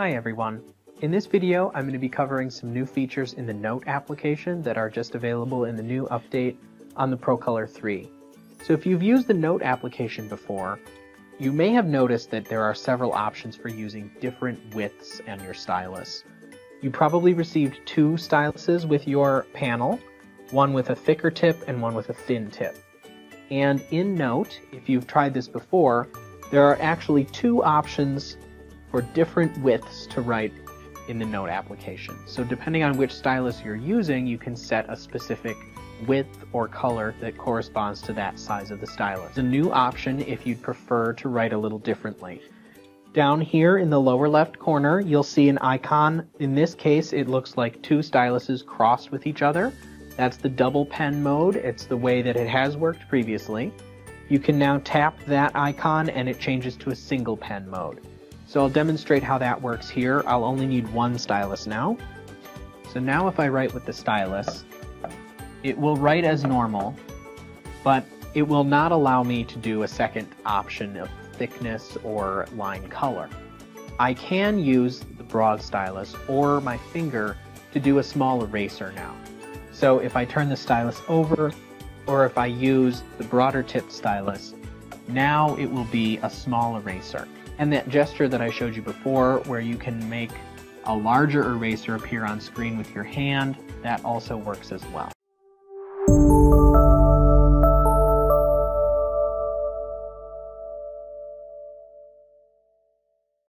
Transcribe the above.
Hi everyone. In this video I'm going to be covering some new features in the Note application that are just available in the new update on the ProColor 3. So if you've used the Note application before, you may have noticed that there are several options for using different widths on your stylus. You probably received two styluses with your panel, one with a thicker tip and one with a thin tip. And in Note, if you've tried this before, there are actually two options for different widths to write in the Note application. So depending on which stylus you're using, you can set a specific width or color that corresponds to that size of the stylus. A new option if you'd prefer to write a little differently. Down here in the lower left corner, you'll see an icon. In this case, it looks like two styluses crossed with each other. That's the double pen mode. It's the way that it has worked previously. You can now tap that icon and it changes to a single pen mode. So I'll demonstrate how that works here. I'll only need one stylus now. So now if I write with the stylus, it will write as normal, but it will not allow me to do a second option of thickness or line color. I can use the broad stylus or my finger to do a small eraser now. So if I turn the stylus over, or if I use the broader tipped stylus, now it will be a small eraser. And that gesture that I showed you before, where you can make a larger eraser appear on screen with your hand, that also works as well.